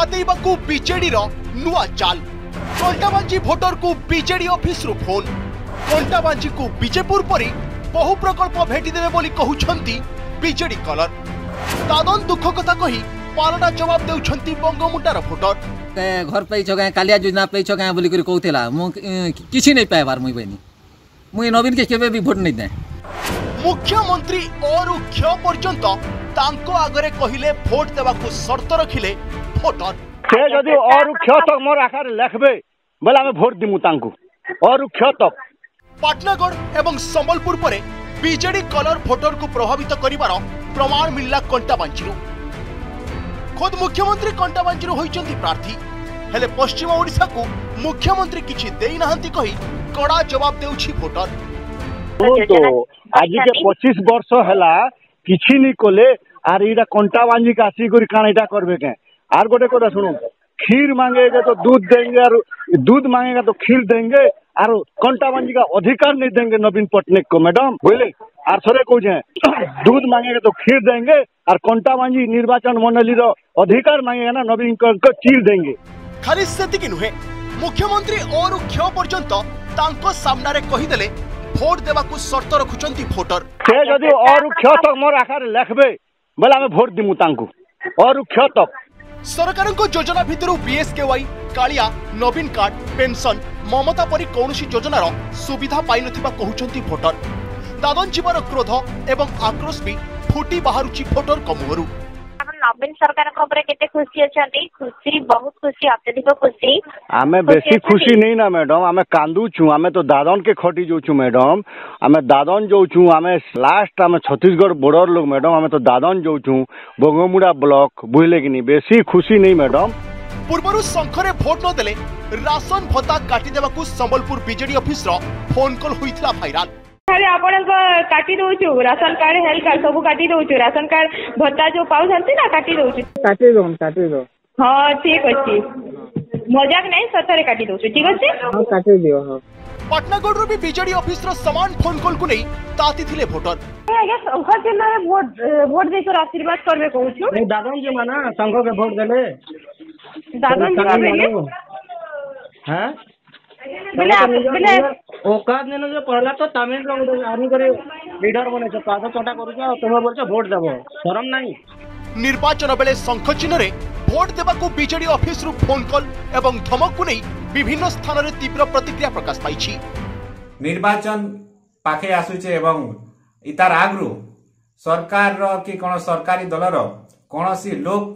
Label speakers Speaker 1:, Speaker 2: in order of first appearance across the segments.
Speaker 1: ହାତେଇବାକୁ ବିଜେଡିର ନୂଆ ଚାଲ କଣ୍ଟାବାଞ୍ଜି ଭୋଟରକୁ ବିଜେଡି ଅଫିସରୁ ଫୋନ୍ କଣ୍ଟାବାଞ୍ଜିକୁ ବିଜେପୁର ପରି ବହୁ ପ୍ରକଳ୍ପ ଭେଟିଦେବେ ବୋଲି କହୁଛନ୍ତି ବିଜେଡି କଲର ଦାଦନ ଦୁଃଖ କଥା କହି ପାଲଟା ଜବାବ ଦେଉଛନ୍ତି ବଙ୍ଗମୁଣ୍ଡାର ଭୋଟର
Speaker 2: ଘର ପାଇଛ କାଁ କାଲିଆ ଯୋଜନା ପାଇଛ କାଁ ବୋଲିକରି କହୁଥିଲା ମୁଁ କିଛି ନେଇ ପାଇବାର ମୁଇଁ ବହିନି ମୁଇଁ ନବୀନକେ କେବେ ବି ଭୋଟ ନେଇ ଦେଁ
Speaker 1: ମୁଖ୍ୟମନ୍ତ୍ରୀ ଅରୁ କ୍ଷ ପର୍ଯ୍ୟନ୍ତ ତାଙ୍କ ଆଗରେ କହିଲେ ଭୋଟ ଦେବାକୁ ସର୍ତ୍ତ ରଖିଲେ ଭୋଟର
Speaker 3: ସେ ଯଦି ଅରୁ କ୍ଷ ତକ ମୋର ଆଖରେ ଲେଖବେ ବୋଲେ ଆମେ ଭୋଟ ଦିମୁ ତାଙ୍କୁ ଅରୁ କ୍ଷ ତକ
Speaker 1: ପାଟନାଗଡ଼ ଏବଂ ସମ୍ବଲପୁର ପରେ ବିଜେଡି କଲର ଭୋଟରକୁ ପ୍ରଭାବିତ କରିବାର ପ୍ରମାଣ ମିଳିଲା କଣ୍ଟାବାଞ୍ଚିରୁ ଖୋଦ୍ ମୁଖ୍ୟମନ୍ତ୍ରୀ କଣ୍ଟାବାଞ୍ଚିରୁ ହୋଇଛନ୍ତି ପ୍ରାର୍ଥୀ ହେଲେ ପଶ୍ଚିମ ଓଡ଼ିଶାକୁ ମୁଖ୍ୟମନ୍ତ୍ରୀ କିଛି ଦେଇନାହାନ୍ତି କହି କଡ଼ା ଜବାବ ଦେଉଛି ଭୋଟର
Speaker 3: ଶୁଣନ୍ତୁ ଆଜି କେ ପଚିଶ ବର୍ଷ ହେଲା କିଛି ନି କଲେ ଆର ଏଇଟା କଣ୍ଟା ବାଞ୍ଜିକି ଆସିକରି କାଣ ଏଇଟା କରିବେ କେଁ ଆର ଗୋଟେ କଥା खीर मांगेगा तो दूध देंगे आर दूध मांगेगा तो खीर देंगे और कंटाबंजी का अधिकार नहीं देंगे नवीन पटनायक को मैडम बुझे आर थे कौज दूध मांगेगा तो खीर देंगे आर कंटा बांजी निर्वाचन मंडली अधिकार मांगेगा ना नवीन को चीर देंगे
Speaker 1: खाली से नुहे मुख्यमंत्री और क्षय पर्यंत सामने कहीदे ভোট দেবা কো
Speaker 3: শর্ত রাখুছন্তি ভোটার সে যদি অরুক্ষত মরাখার লেখবে বলা মে ভোট দিমু তাঙ্কু অরুক্ষত সরকারৰ কো
Speaker 1: যোজনা ভিতৰু বিএছকেৱাই কালিয়া নবীন কার্ড পেনচন মমতা পৰি কোনশি যোজনাৰ সুবিধা পাই নথিবা কওচন্তি ভোটার দাদন জীৱৰ ক্রোধ এবং আক্রোশ পি ফুটি বাহৰচি ভোটার ক
Speaker 4: মুৰু ନବୀନ ସରକାରଙ୍କ ଉପରେ କେତେ ଖୁସି ଅଛନ୍ତି ଖୁସି ବହୁତ ଖୁସି ଅତ୍ୟଧିକ ଖୁସି
Speaker 3: ଆମେ ବେଶୀ ଖୁସି ନେଇ ନା ମ୍ୟାଡମ ଆମେ କାନ୍ଦୁଛୁ ଆମେ ତ ଦାଦନ କେ ଖଟି ଯାଉଛୁ ମ୍ୟାଡମ ଆମେ ଦାଦନ ଯାଉଛୁ ଆମେ ଲାଷ୍ଟ ଆମେ ଛତିଶଗଡ଼ ବର୍ଡର ଲୋକ ମ୍ୟାଡମ ଆମେ ତ ଦାଦନ ଯାଉଛୁ ବଙ୍ଗମୁଡ଼ା ବ୍ଲକ ବୁଝିଲେ କି ନି ବେଶୀ ଖୁସି ନେଇ ମ୍ୟାଡମ
Speaker 1: ପୂର୍ବରୁ ଶଙ୍ଖରେ ଭୋଟ ନ ଦେଲେ ରାସନ ଭତ୍ତା କାଟିଦେବାକୁ Sambalpur BJD officer phone call ହୋଇଥିଲା ଭାଇରାଲ
Speaker 5: ଖାଲି ଆପଣଙ୍କ କାଟି ଦଉଛୁ ରାସନ କାର୍ଡ ହେଲ୍ଥ କାର୍ଡ ସବୁ କାଟି ଦଉଛୁ ରାସନ କାର୍ଡ ଭତ୍ତା ଯୋଉ ପାଉଛନ୍ତି ନା କାଟି ଦଉଛୁ
Speaker 6: କାଟି ଦଉନ୍ କାଟି ଦଉନ୍
Speaker 5: ହଁ ଠିକ ଅଛି ମଜାକ ନାହିଁ ସତରେ କାଟି ଦଉଛୁ ଠିକ ଅଛି
Speaker 6: କାଟି ଦିଅ ହଁ
Speaker 1: ପାଟନାଗଡ଼ରୁ ବି ବିଜେଡି ଅଫିସର ସମାନ ଫୋନ କଲକୁ ନେଇ ତାତିଥିଲେ ଭୋଟର
Speaker 5: ଆଜ୍ଞା ସଂଘ ଜିଲ୍ଲାରେ ଭୋଟ ଭୋଟ ଦେଇକରି ଆଶୀର୍ବାଦ କରିବେ କହୁଛୁ
Speaker 6: ଦାଦନ ଜିମା ନା ସଂଘକେ ଭୋଟ ଦେଲେ
Speaker 5: ଦାଦନ ଜିମା ବେଲେ
Speaker 6: ହଁ
Speaker 5: ବେଲେ
Speaker 6: ઓકાત ને જો પહેલા તો તમે જ આર્મી કરી લીડર બનેଛ ପାଦଚଟା କରୁଛ ଆଉ ତୁମେ ବୋଲୁଛ ଭୋଟ ଦେବ ଶରମ ନାହିଁ
Speaker 1: ନିର୍ବାଚନ ବେଳେ ଶଙ୍ଖ ଚିହ୍ନରେ ଭୋଟ ଦେବାକୁ ବିଜେଡି ଅଫିସରୁ ଫୋନ୍ କଲ୍ ଏବଂ ଧମକକୁ ନେଇ ବିଭିନ୍ନ ସ୍ଥାନରେ ତୀବ୍ର ପ୍ରତିକ୍ରିୟା ପ୍ରକାଶ ପାଇଛି
Speaker 7: ନିର୍ବାଚନ ପାଖେଇ ଆସୁଛେ ଏବଂ ତାର ଆଗରୁ ସରକାରର କି କ'ଣ ସରକାରୀ ଦଳର କୌଣସି ଲୋକ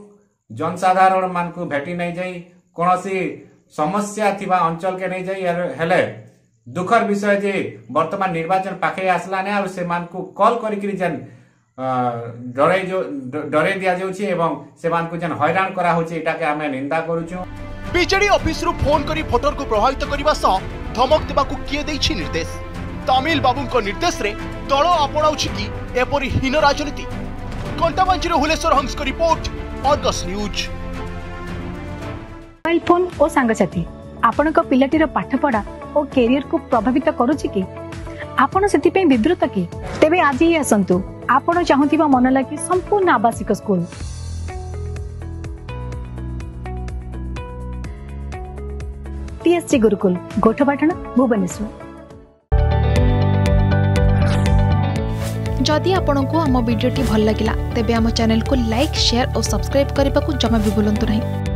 Speaker 7: ଜନସାଧାରଣମାନଙ୍କୁ ଭେଟି ନେଇଯାଇ କୌଣସି ସମସ୍ୟା ଥିବା ଅଞ୍ଚଳକେ ନେଇଯାଇ ହେଲେ ଦୁଃଖର ବିଷୟ ଯେ ବର୍ତ୍ତମାନ ନିର୍ବାଚନ ପାଖେଇ ଆସିଲାନି ଆଉ ସେମାନଙ୍କୁ କଲ୍ କରିକିରି ଯେନ୍ ଡରେଇ ଡରେଇ ଦିଆଯାଉଛି ଏବଂ ସେମାନଙ୍କୁ ଯେନ୍ ହଇରାଣ କରାହଉଛି ଏଟାକେ ଆମେ ନିନ୍ଦା କରୁଛୁ
Speaker 1: ବିଜେଡି ଅଫିସରୁ ଫୋନ କରି ଭୋଟରକୁ ପ୍ରଭାବିତ କରିବା ସହ ଧମକ ଦେବାକୁ କିଏ ଦେଇଛି ନିର୍ଦ୍ଦେଶ ତାମିଲ ବାବୁଙ୍କ ନିର୍ଦ୍ଦେଶରେ ଦଳ ଆପଣାଉଛି କି ଏପରି ହୀନ ରାଜନୀତି କଣ୍ଟାବାଞ୍ଚିର Huleswar ହଂସଙ୍କ report Argus News
Speaker 8: mobile phone ଓ ସାଙ୍ଗସାଥୀ ଆପଣଙ୍କ ପିଲାଟିର ପାଠପଢ଼ା ଓ କ୍ୟାରିୟରକୁ ପ୍ରଭାବିତ କରୁଛି କି ଆପଣ ସେଥିପାଇଁ ବିବ୍ରତ କି ତେବେ ଆଜି ହିଁ ଆସନ୍ତୁ ଆପଣ ଚାହୁଁଥିବା ମନ ଲାଗି ସମ୍ପୂର୍ଣ୍ଣ ଆବାସିକ ସ୍କୁଲ টিএসসি গুরুকুল গোঠপাটনা ভুবনেশ্বর
Speaker 9: যদি আপনার আমার ভিডিওটি ভাল লাগিলা তেবে চ্যানেল কু লাইক শেয়ার ও সবসক্রাইব করা জমা বি ভুলতু না